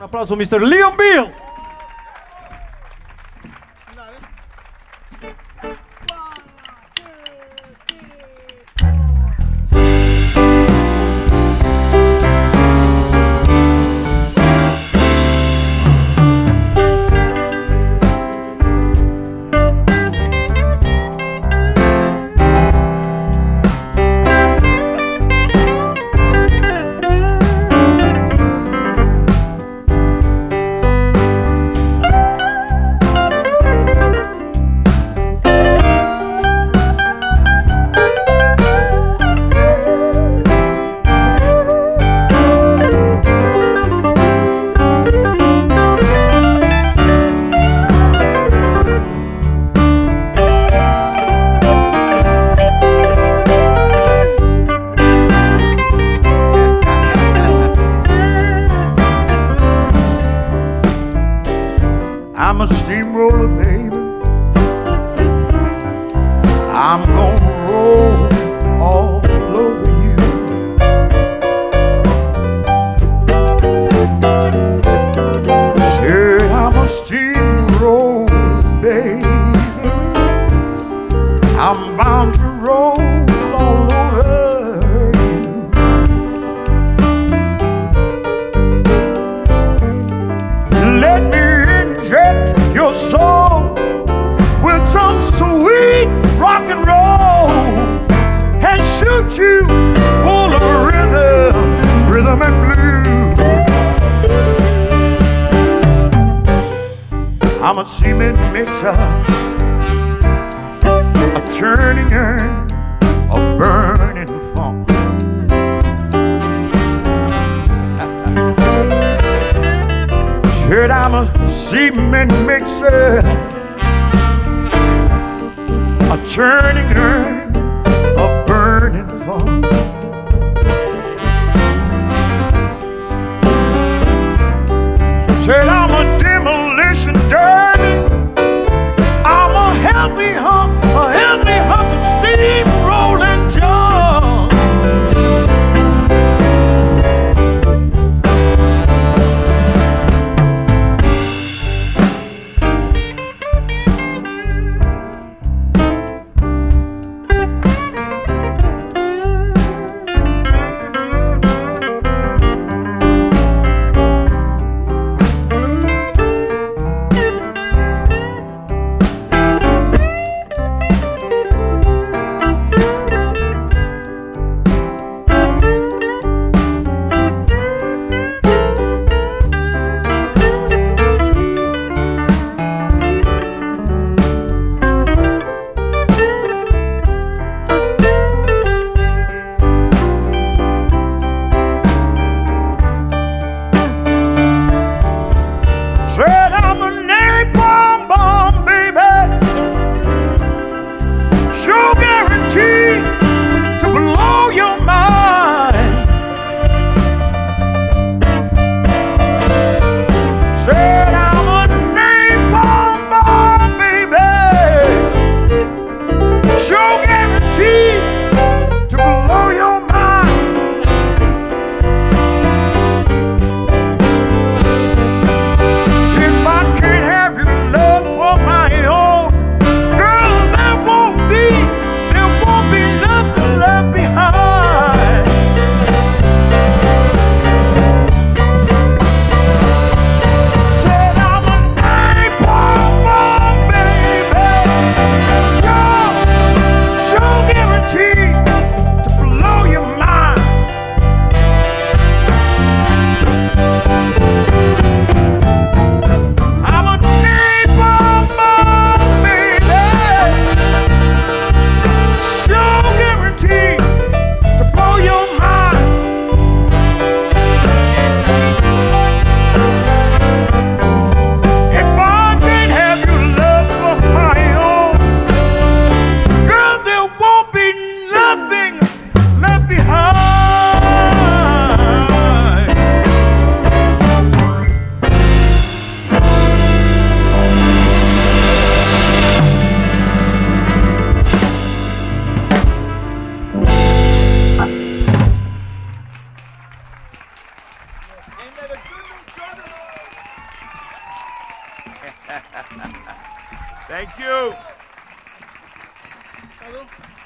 Um aplauso, Mr. Leon Bill! Thank you. I'm a steamroller, baby. Your soul with some sweet rock and roll and shoot you full of rhythm, rhythm and blues. I'm a cement mixer, a churning urn, a burning funk. Heard I'm a cement mixer, a churning urn, a burning funk. Tá Valeu! Valeu.